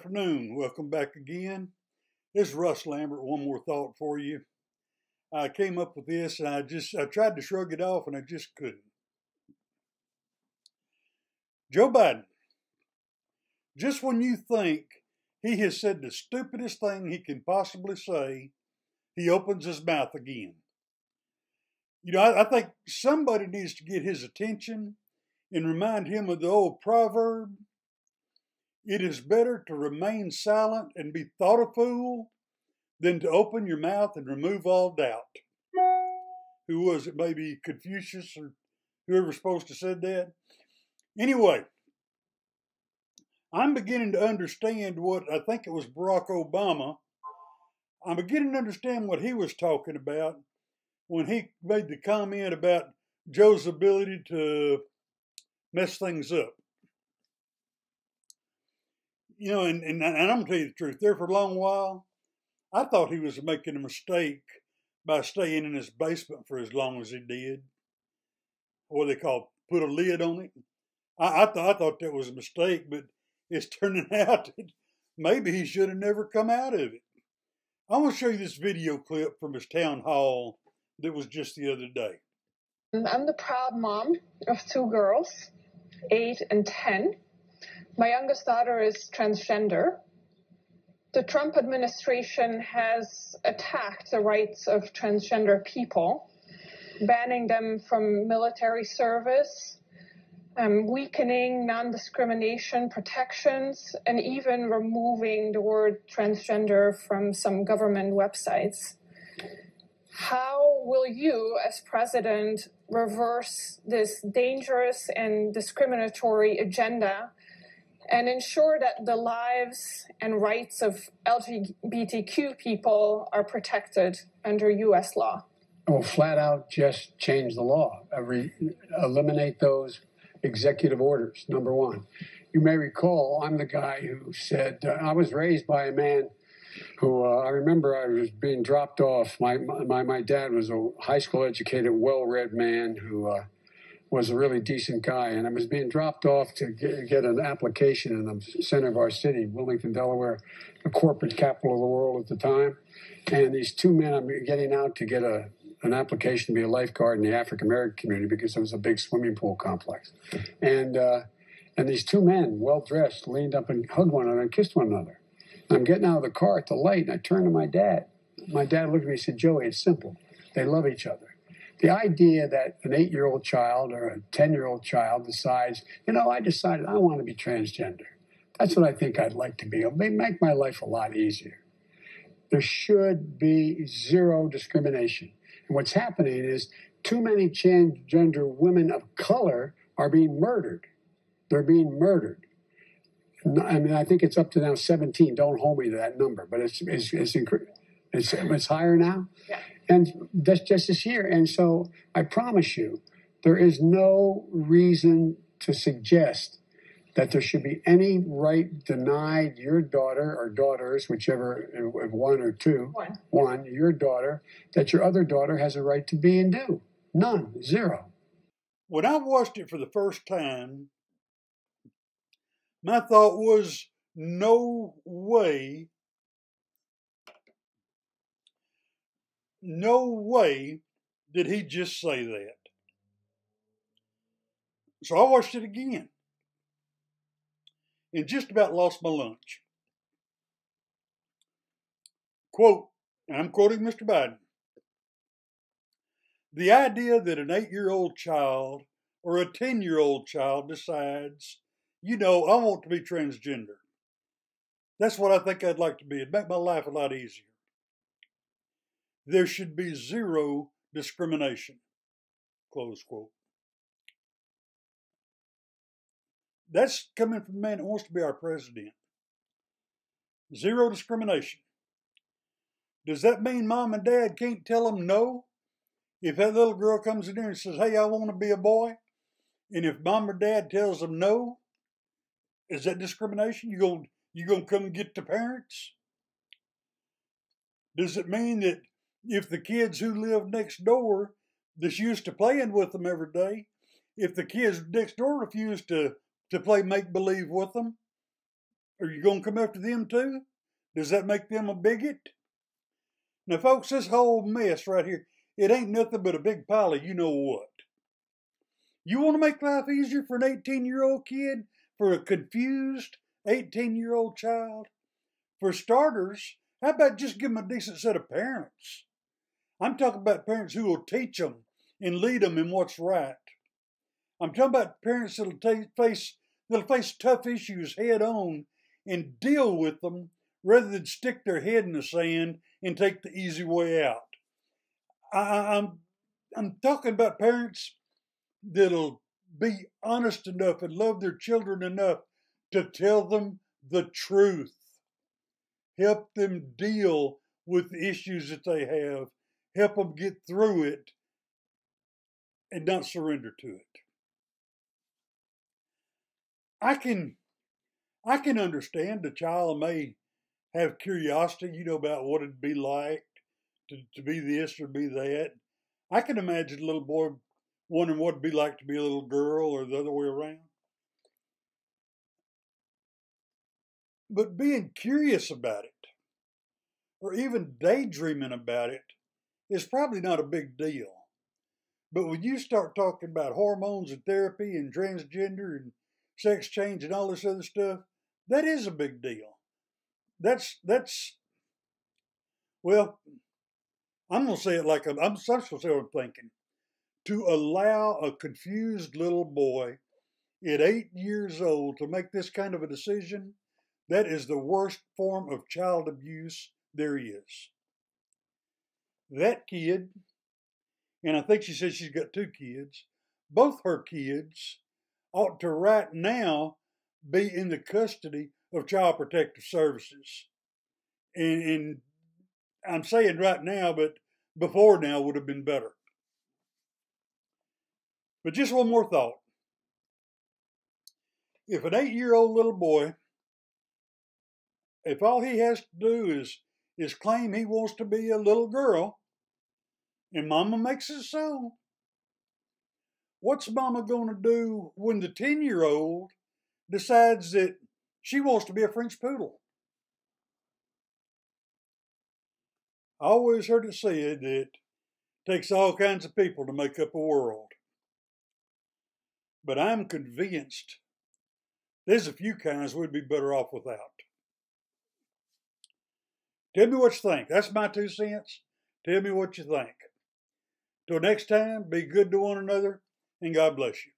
afternoon. Welcome back again. This is Russ Lambert. One more thought for you. I came up with this and I just I tried to shrug it off and I just couldn't. Joe Biden, just when you think he has said the stupidest thing he can possibly say, he opens his mouth again. You know, I, I think somebody needs to get his attention and remind him of the old proverb it is better to remain silent and be thought a fool than to open your mouth and remove all doubt. Who was it? Maybe Confucius or whoever's supposed to said that. Anyway, I'm beginning to understand what I think it was Barack Obama. I'm beginning to understand what he was talking about when he made the comment about Joe's ability to mess things up you know, and, and, and I'm going to tell you the truth, there for a long while, I thought he was making a mistake by staying in his basement for as long as he did. What they call put a lid on it. I, I, th- I thought that was a mistake, but it's turning out that maybe he should have never come out of it. I want to show you this video clip from his town hall that was just the other day. I'm the proud mom of two girls, eight and 10. My youngest daughter is transgender. The Trump administration has attacked the rights of transgender people, banning them from military service, um, weakening non discrimination protections, and even removing the word transgender from some government websites. How will you, as president, reverse this dangerous and discriminatory agenda and ensure that the lives and rights of LGBTQ people are protected under U.S. law? Well, flat out just change the law. Every, eliminate those executive orders, number one. You may recall I'm the guy who said, uh, I was raised by a man who uh, I remember I was being dropped off. My, my, my dad was a high school educated, well read man who uh, was a really decent guy, and I was being dropped off to get, get, an application in the center of our city, Wilmington, Delaware, the corporate capital of the world at the time. And these two men, I'm getting out to get a an application to be a lifeguard in the African American community because there was a big swimming pool complex, and uh, and these two men, well dressed, leaned up and hugged one another and kissed one another. I'm getting out of the car at the light, and I turned to my dad. My dad looked at me and said, "Joey, it's simple. They love each other." The idea that an eight year old child or a 10 year old child decides, you know, I decided I want to be transgender. That's what I think I'd like to be. It'll make my life a lot easier. There should be zero discrimination. And what's happening is too many transgender women of color are being murdered. They're being murdered. I mean, I think it's up to now 17. Don't hold me to that number, but it's it's it's, it's, it's higher now. Yeah. And that's just this year. And so I promise you, there is no reason to suggest that there should be any right denied your daughter or daughters, whichever, one or two, one. one, your daughter, that your other daughter has a right to be and do. None, zero. When I watched it for the first time, my thought was no way no way did he just say that. So I watched it again and just about lost my lunch. Quote, and I'm quoting Mr. Biden the idea that an eight year old child or a 10 year old child decides, you know, I want to be transgender. That's what I think I'd like to be. It'd make my life a lot easier there should be zero discrimination. Close quote. That's coming from the man who wants to be our president. Zero discrimination. Does that mean mom and dad can't tell them no? If that little girl comes in there and says, hey, I want to be a boy, and if mom or dad tells them no, is that discrimination? You going you gonna come get the parents? Does it mean that if the kids who live next door that's used to playing with them every day, if the kids next door refuse to, to play make believe with them, Are you going to come after them too? Does that make them a bigot? Now, folks, this whole mess right here, it ain't nothing but a big pile of you know what. You want to make life easier for an 18 year old kid? For a confused 18 year old child? For starters, how about just give them a decent set of parents? I'm talking about parents who will teach them and lead them in what's right. I'm talking about parents that'll face that'll face tough issues head on and deal with them rather than stick their head in the sand and take the easy way out. I, I'm I'm talking about parents that'll be honest enough and love their children enough to tell them the truth. Help them deal with the issues that they have. Help them get through it and not surrender to it. I can I can understand a child may have curiosity, you know, about what it'd be like to, to be this or be that. I can imagine a little boy wondering what it'd be like to be a little girl or the other way around. But being curious about it, or even daydreaming about it, is probably not a big deal. But when you start talking about hormones and therapy and transgender and sex change and all this other stuff, that is a big deal. That's that's well, I'm gonna say it like I'm, I'm, say what I'm thinking. To allow a confused little boy at eight years old to make this kind of a decision, that is the worst form of child abuse there is. That kid, and I think she says she's got two kids, both her kids ought to right now be in the custody of Child Protective Services. And, and I'm saying right now, but before now would have been better. But just one more thought. If an eight year old little boy, if all he has to do is, is claim he wants to be a little girl, and mama makes it so, what's mama going to do when the 10 year old decides that she wants to be a French poodle? I always heard it said that it takes all kinds of people to make up a world. But I'm convinced there's a few kinds we'd be better off without. Tell me what you think. That's my two cents. Tell me what you think. Till next time, be good to one another and God bless you.